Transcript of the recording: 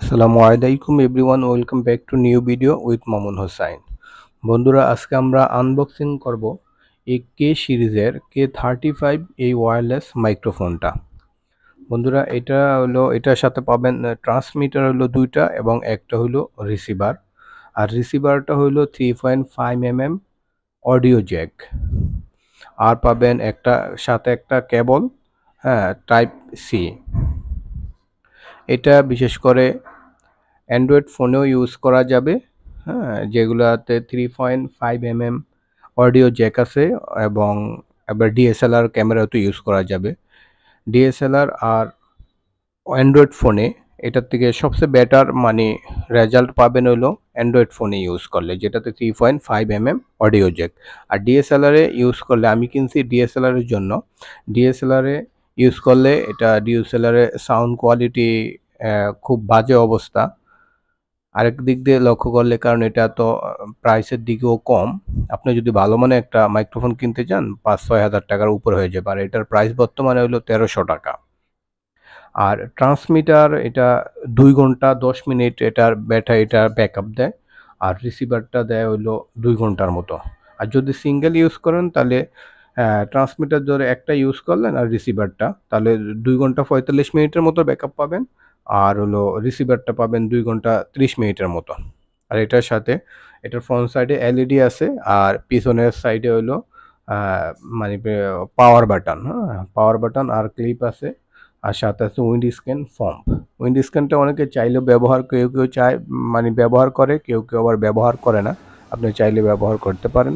আসসালামু আলাইকুম everyone, welcome back to new video with Mamun Hossain. বন্ধুরা, আজকে আমরা আনবক্সিং করব এই কে সিরিজের কে থার্টি ফাইভ এই ওয়্যারলেস মাইক্রোফোনটা বন্ধুরা, এটা হলো, এটার সাথে পাবেন ট্রান্সমিটার হলো দুইটা এবং একটা হলো রিসিভার আর রিসিভারটা হলো three point five M M audio jack আর পাবেন একটা, সাথে একটা কেবল হ্যাঁ টাইপ সি এটা বিশেষ করে অ্যান্ড্রয়েড ফোনেও ইউজ করা যাবে হ্যাঁ যেগুলোতে three point five M M audio jack আছে এবং এবার ডিএসএলআর ক্যামেরাতে ইউজ করা যাবে। ডিএসএলআর আর অ্যান্ড্রয়েড ফোনে এটার থেকে সবচেয়ে বেটার মানে রেজাল্ট পাবেন হলো অ্যান্ড্রয়েড ফোনে ইউজ করলে, যেটাতে three point five M M audio jack আর ডিএসএলআরে ইউজ করলে, আমি কিনছি ডিএসএলআরের জন্য। ডিএসএলআরে ইউজ করলে এটা ডিএসএলআরে সাউন্ড কোয়ালিটি খুব বাজে অবস্থা। আরেক দিক দিয়ে লক্ষ্য করলে, কারণ এটা তো প্রাইসের দিকেও কম। আপনি যদি ভালো মানে একটা মাইক্রোফোন কিনতে চান পাঁচ ছয় হাজার টাকার উপর হয়ে যাবে। আর এটার প্রাইস বর্তমানে হলো তেরোশো টাকা। আর ট্রান্সমিটার এটা দুই ঘণ্টা দশ মিনিট এটার ব্যাটা এটা ব্যাকআপ দেয়। আর রিসিভারটা দেয় হলো দুই ঘণ্টার মতো। আর যদি সিঙ্গেল ইউজ করেন, তাহলে ট্রান্সমিটার ধরে একটা ইউজ করলেন আর রিসিভারটা তাহলে দুই ঘণ্টা পঁয়তাল্লিশ মিনিটের মতো ব্যাকআপ পাবেন। আর হলো রিসিভারটা পাবেন দুই ঘণ্টা ত্রিশ মিনিটের মতো। আর এটার সাথে, এটার ফ্রন্ট সাইডে এলইডি আছে, আর পিছনের সাইডে হলো মানে পাওয়ার বাটন হ্যাঁ পাওয়ার বাটন আর ক্লিপ আছে, আর সাথে আছে উইন্ড স্ক্যান ফর্ম উইন্ড স্ক্যানটা অনেকে চাইলেও ব্যবহার, কেউ কেউ চায় মানে ব্যবহার করে, কেউ কেউ আবার ব্যবহার করে না। আপনি চাইলে ব্যবহার করতে পারেন।